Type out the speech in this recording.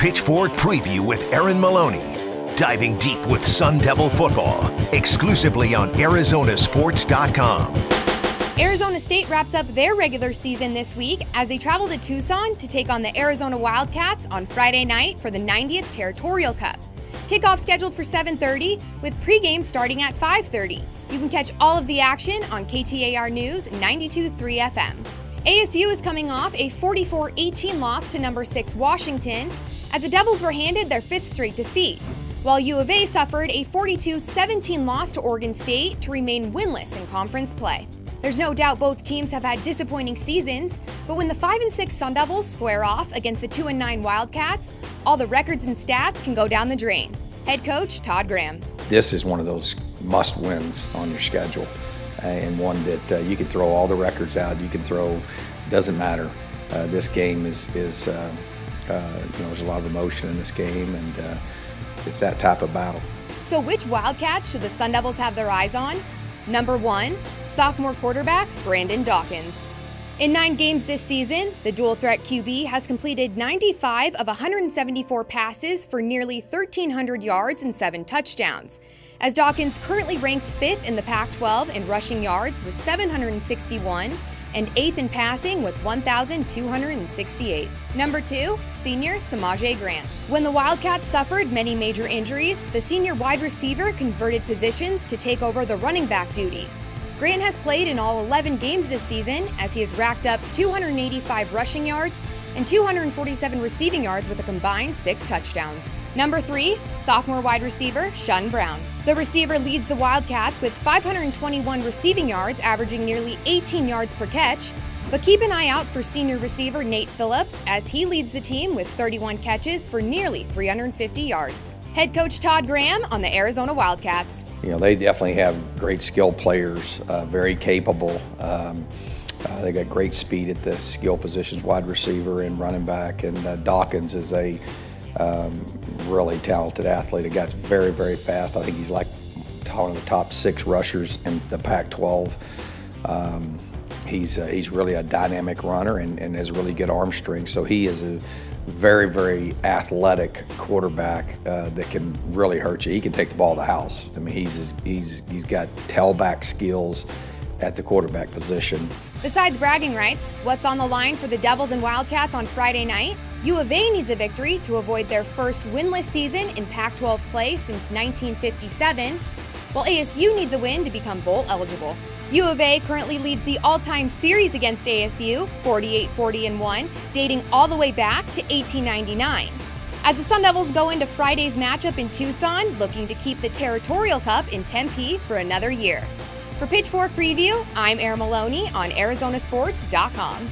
Pitchfork Preview with Aaron Maloney. Diving deep with Sun Devil football, exclusively on ArizonaSports.com. Arizona State wraps up their regular season this week as they travel to Tucson to take on the Arizona Wildcats on Friday night for the 90th Territorial Cup. Kickoff scheduled for 7:30 with pregame starting at 5:30. You can catch all of the action on KTAR News 92.3 FM. ASU is coming off a 44-18 loss to number 6 Washington as the Devils were handed their fifth straight defeat, while U of A suffered a 42-17 loss to Oregon State to remain winless in conference play. There's no doubt both teams have had disappointing seasons, but when the 5 and 6 Sun Devils square off against the 2 and 9 Wildcats, all the records and stats can go down the drain. Head coach Todd Graham. This is one of those must wins on your schedule and one that uh, you can throw all the records out. You can throw, doesn't matter. Uh, this game is, is uh, uh, you know, there's a lot of emotion in this game, and uh, it's that type of battle. So, which Wildcats should the Sun Devils have their eyes on? Number one, sophomore quarterback Brandon Dawkins. In nine games this season, the dual threat QB has completed 95 of 174 passes for nearly 1,300 yards and seven touchdowns. As Dawkins currently ranks fifth in the Pac 12 in rushing yards with 761 and eighth in passing with 1,268. Number two, senior Samajie Grant. When the Wildcats suffered many major injuries, the senior wide receiver converted positions to take over the running back duties. Grant has played in all 11 games this season as he has racked up 285 rushing yards and 247 receiving yards with a combined six touchdowns. Number three, sophomore wide receiver Shun Brown. The receiver leads the Wildcats with 521 receiving yards, averaging nearly 18 yards per catch. But keep an eye out for senior receiver Nate Phillips as he leads the team with 31 catches for nearly 350 yards. Head coach Todd Graham on the Arizona Wildcats you know, they definitely have great skill players, uh, very capable. Um, uh, they got great speed at the skill positions, wide receiver and running back. And uh, Dawkins is a um, really talented athlete. A guy's very, very fast. I think he's like one of the top six rushers in the Pac-12. Um, he's uh, he's really a dynamic runner and, and has really good arm strength. So he is a very, very athletic quarterback uh, that can really hurt you. He can take the ball to the house. I mean, he's he's he's got tailback skills at the quarterback position. Besides bragging rights, what's on the line for the Devils and Wildcats on Friday night? U of A needs a victory to avoid their first winless season in Pac 12 play since 1957, while ASU needs a win to become bowl eligible. U of A currently leads the all-time series against ASU, 48-40 1, dating all the way back to 1899. As the Sun Devils go into Friday's matchup in Tucson, looking to keep the Territorial Cup in Tempe for another year. For Pitchfork Preview, I'm Erin Maloney on ArizonaSports.com.